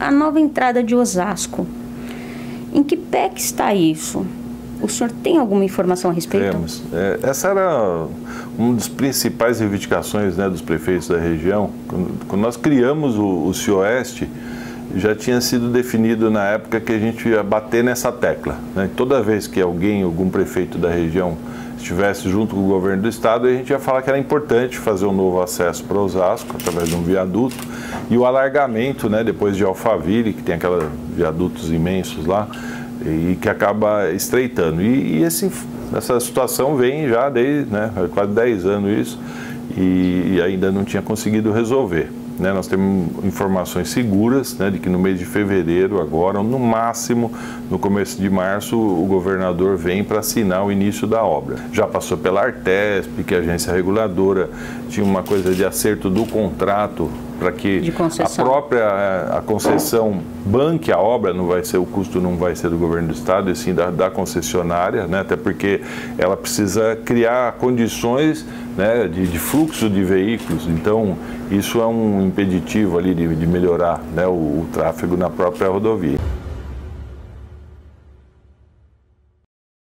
a nova entrada de Osasco. Em que pé que está isso? O senhor tem alguma informação a respeito? Temos. É, essa era uma das principais reivindicações né, dos prefeitos da região. Quando, nós criamos o, o CIOeste, já tinha sido definido na época que a gente ia bater nessa tecla. Né? Toda vez que alguém, algum prefeito da região, estivesse junto com o governo do estado, a gente ia falar que era importante fazer um novo acesso para Osasco, através de um viaduto, e o alargamento, né, depois de Alphaville, que tem aqueles viadutos imensos lá, e que acaba estreitando. E, e esse, essa situação vem já desde né, quase 10 anos isso, e, e ainda não tinha conseguido resolver. Né, nós temos informações seguras né, de que no mês de fevereiro, agora, no máximo no começo de março, o governador vem para assinar o início da obra. Já passou pela Artesp, que é a agência reguladora, tinha uma coisa de acerto do contrato para que a própria a concessão banque a obra, não vai ser o custo não vai ser do governo do estado, e sim da, da concessionária, né? até porque ela precisa criar condições né, de, de, fluxo de veículos. Então isso é um impeditivo ali de, de melhorar né, o, o tráfego na própria rodovia.